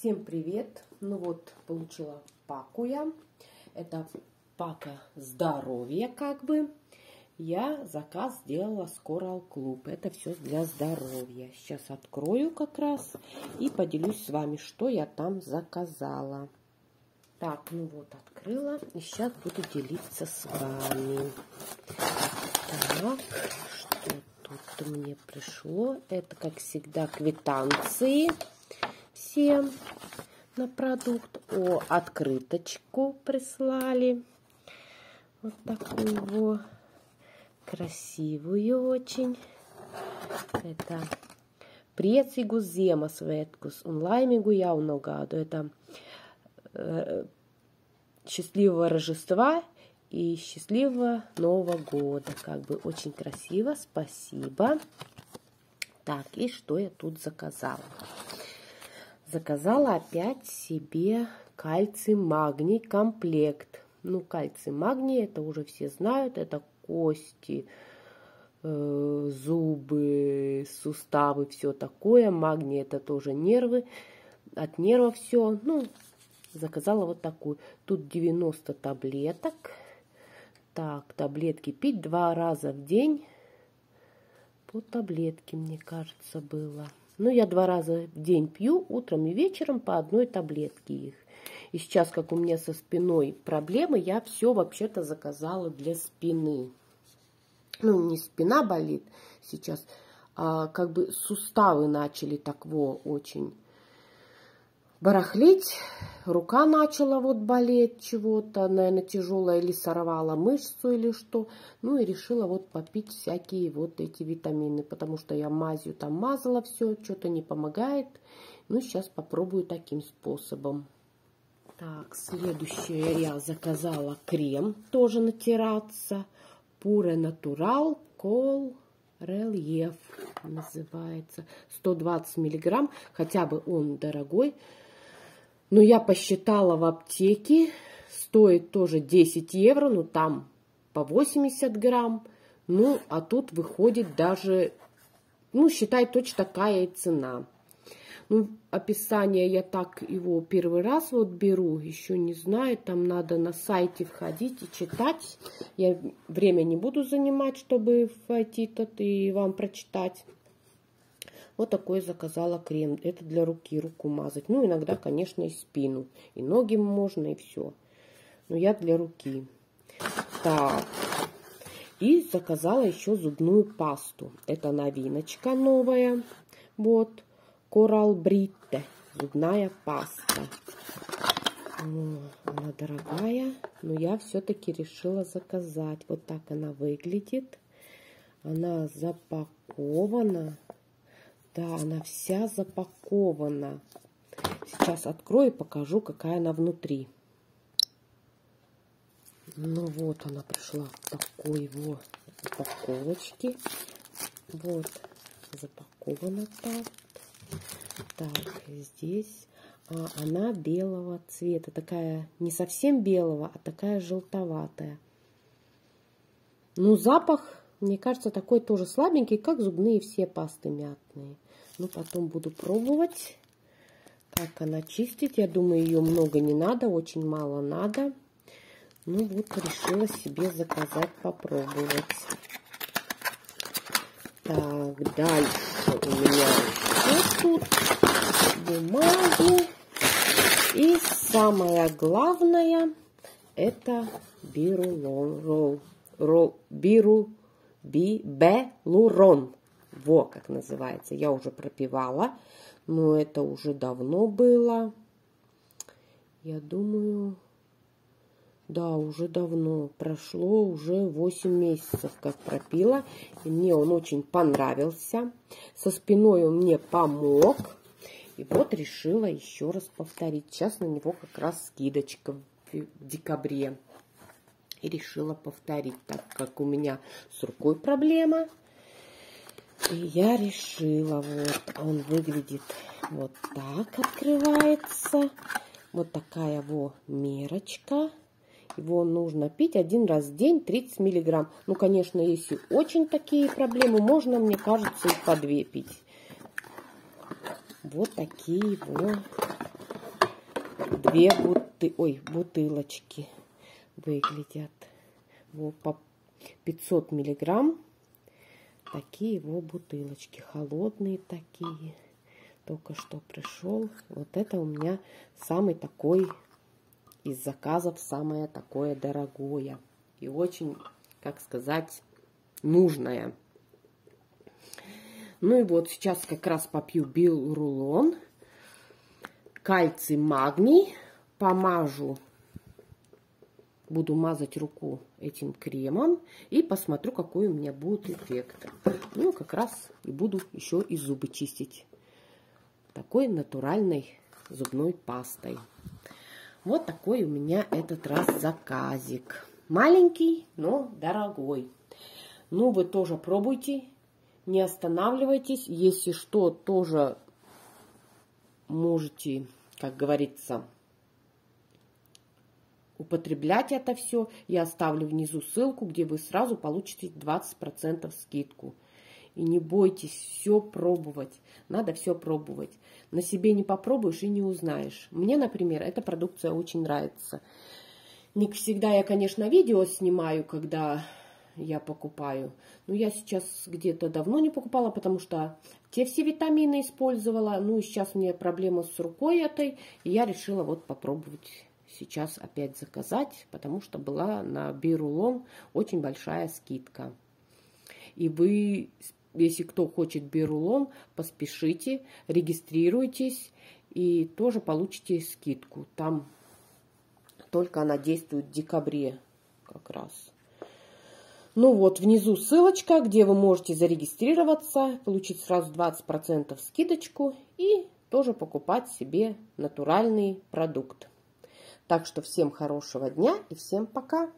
Всем привет! Ну вот, получила паку я. Это пака здоровья как бы. Я заказ сделала с Coral Club. Это все для здоровья. Сейчас открою как раз и поделюсь с вами, что я там заказала. Так, ну вот, открыла. И сейчас буду делиться с вами. Так, что тут мне пришло? Это, как всегда, квитанции всем на продукт. О, открыточку прислали. Вот такую вот красивую очень. Это priecīgus Ziemassvētkus un laimīgu jauno gadu. Это э, счастливого Рождества и счастливого Нового года. Как бы очень красиво, спасибо. Так, и что я тут заказала? Заказала опять себе кальций-магний комплект. Ну, кальций-магний, это уже все знают, это кости, э, зубы, суставы, все такое. Магний это тоже нервы, от нервов все. Ну, заказала вот такую. Тут 90 таблеток. Так, таблетки пить два раза в день. По таблетке, мне кажется, было. Ну, я два раза в день пью, утром и вечером по одной таблетке их. И сейчас, как у меня со спиной проблемы, я все вообще-то заказала для спины. Ну, не спина болит сейчас, а как бы суставы начали так во очень барахлить. Рука начала вот болеть чего-то, наверное, тяжелая или сорвала мышцу или что. Ну и решила вот попить всякие вот эти витамины, потому что я мазью там мазала все, что-то не помогает. Ну, сейчас попробую таким способом. Так, следующее я заказала крем, тоже натираться. Пуре Натурал Кол Рельеф называется. 120 миллиграмм, хотя бы он дорогой. Но я посчитала в аптеке, стоит тоже 10 евро, но там по 80 грамм. Ну, а тут выходит даже, ну, считай, точно такая цена. Ну, описание я так его первый раз вот беру, еще не знаю, там надо на сайте входить и читать. Я время не буду занимать, чтобы войти тут и вам прочитать. Вот такой заказала крем. Это для руки, руку мазать. Ну, иногда, конечно, и спину. И ноги можно, и все. Но я для руки. Так. И заказала еще зубную пасту. Это новиночка новая. Вот. Корал Бритте. Зубная паста. Она дорогая, но я все-таки решила заказать. Вот так она выглядит. Она запакована. Да, она вся запакована. Сейчас открою и покажу, какая она внутри. Ну вот, она пришла в такой вот упаковочке. Вот, запакована так. Так, здесь а, она белого цвета. Такая не совсем белого, а такая желтоватая. Ну, запах мне кажется, такой тоже слабенький, как зубные все пасты мятные. Ну, потом буду пробовать, как она чистить. Я думаю, ее много не надо, очень мало надо. Ну, вот решила себе заказать, попробовать. Так, дальше у меня вот тут бумаги. И самое главное, это бирулон, биру, Би, Белурон. Во, как называется. Я уже пропивала. Но это уже давно было. Я думаю... Да, уже давно. Прошло уже 8 месяцев, как пропила. И мне он очень понравился. Со спиной он мне помог. И вот решила еще раз повторить. Сейчас на него как раз скидочка в декабре и решила повторить, так как у меня с рукой проблема. И я решила, вот, он выглядит вот так, открывается. Вот такая вот мерочка. Его нужно пить один раз в день, 30 миллиграмм. Ну, конечно, если очень такие проблемы, можно, мне кажется, и по две пить. Вот такие вот две буты... Ой, бутылочки выглядят. Вот по 500 миллиграмм. Такие вот бутылочки, холодные такие. Только что пришел. Вот это у меня самый такой из заказов, самое такое дорогое. И очень, как сказать, нужное. Ну и вот сейчас как раз попью билрулон, кальций, магний, помажу, буду мазать руку этим кремом и посмотрю, какой у меня будет эффект. Ну, как раз и буду еще и зубы чистить такой натуральной зубной пастой. Вот такой у меня этот раз заказик. Маленький, но дорогой. Ну, вы тоже пробуйте, не останавливайтесь. Если что, тоже можете, как говорится, употреблять это все. Я оставлю внизу ссылку, где вы сразу получите 20% скидку. И не бойтесь все пробовать. Надо все пробовать. На себе не попробуешь и не узнаешь. Мне, например, эта продукция очень нравится. Не всегда я, конечно, видео снимаю, когда я покупаю. Но я сейчас где-то давно не покупала, потому что те все витамины использовала. Ну и сейчас мне проблема с рукой этой. И я решила вот попробовать сейчас опять заказать, потому что была на Бирулон очень большая скидка. И вы, если кто хочет Бирулон, поспешите, регистрируйтесь и тоже получите скидку. Там только она действует в декабре как раз. Ну вот, внизу ссылочка, где вы можете зарегистрироваться, получить сразу 20% скидочку и тоже покупать себе натуральный продукт. Так что всем хорошего дня и всем пока!